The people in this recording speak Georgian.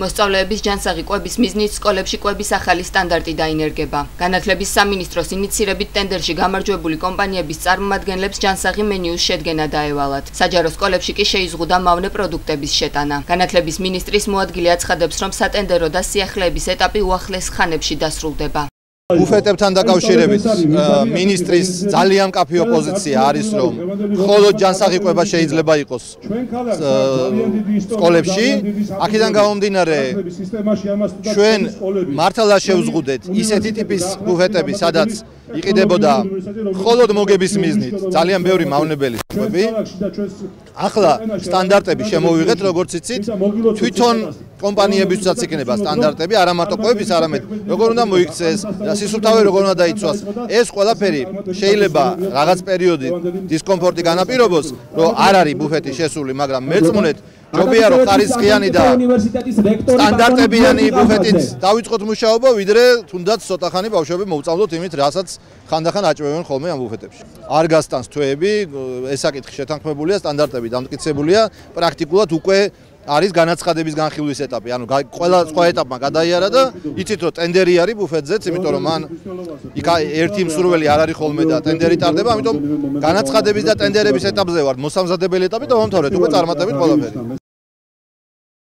მოსწავლეების ჯანსაღი კვების მიზნით სკოლებში კვების ახალი სტანდარტი დაინერგება. განათლების სამინისტროს ინიცირებით ტენდერში გამარჯვებული კომპანიების წარმომადგენლებს ჯანსაღი მენიუს შედგენა დაევალათ. საჯარო სკოლებში კი შეიზღუდა მავნე პროდუქტების შეტანა. განათლების მინისტრის მოადგილე აცხადებს, რომ სატენდერო და სიახლეების ეტაპი უახლეს ხანებში დასრულდება. ბუფეტებთან დაკავშირებით ministris ძალიან კაფე ოპოზიცია არის რომ მხოლოდ ჯანსაღიყვება შეიძლება იყოს სკოლებში აქედან გამომდინარე ჩვენ მართლა შევზღუდეთ ისეთი ტიპის ბუფეტები სადაც იყიდებოდა მხოლოდ მოგების მიზნით ძალიან ბევრი მავნებელი სკოლები ახლა სტანდარტები შემოვიღეთ როგორც იცით თვითონ კომპანიებისაც იქნება სტანდარტები არა მარტო ყვების არამედ როგორ უნდა მოიქცეს სისუფთავე როგორ უნდა დაიცვას. ეს ყველაფერი შეიძლება რაღაც პერიოდი დისკომფორტი განაპირობოს რომ არ არის ბუფეტი შესული მაგრამ მერწმუნეთ ჯობია რომ ხარისხიანი და სტანდარტებიანი ბუფეტით დავიწყოთ მუშაობა ვიდრე თუნდაც ცოტახანი ბავშვები მოუწავლოთ იმით რასაც ხანდახან აჭვევენ ხოლმე ამ ბუფეტებში. არ გასტანს თვეები ეს საკითხი შეთანხმებულია სტანდარტები დამტკიცებულია პრაქტიკულად უკვე არის განაცხადების განხილვის ეტაპი. ანუ ყველა სხვა ეტაპმა გადაიარა და იცით რომ ტენდერი არის ბუფეტზეც, იმიტომ რომ მან იქ ერთი მსურველი არ არის ხოლმე და ტენდერი ტარდება, ამიტომ განაცხადების და ტენდერების ეტაპზე ვარ მოსამზადებელი ეტაპი და მომთავრეთ უკვე წარმატებით ყველაფერი.